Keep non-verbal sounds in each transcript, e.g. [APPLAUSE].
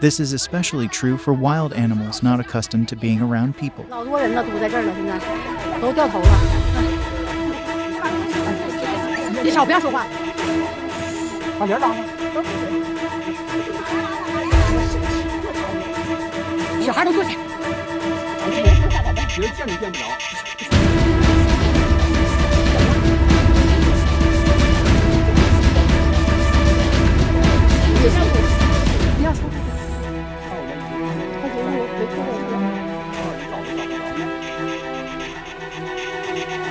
This is especially true for wild animals not accustomed to being around people. 连见都见不着，别动！不要出去！快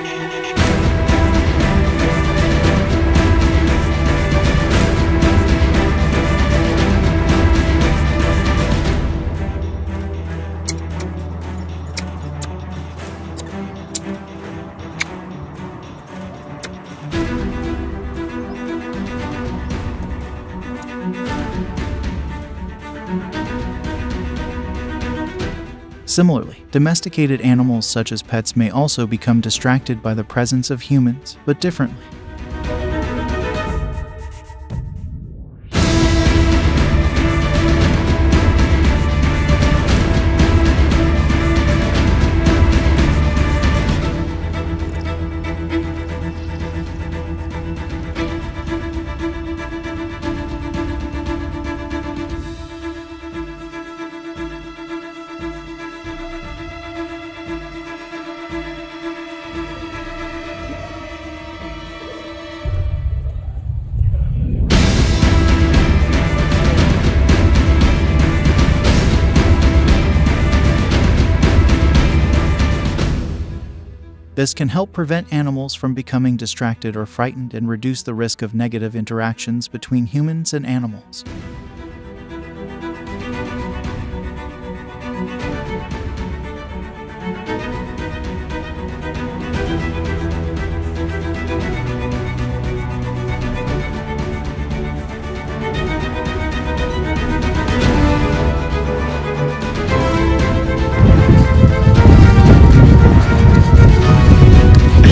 有！Similarly, domesticated animals such as pets may also become distracted by the presence of humans, but differently. This can help prevent animals from becoming distracted or frightened and reduce the risk of negative interactions between humans and animals.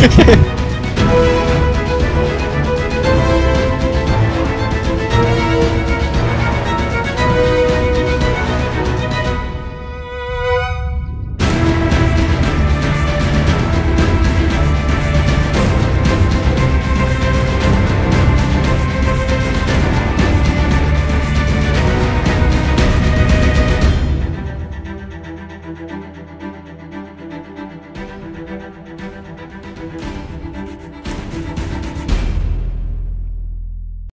Yeah. [LAUGHS]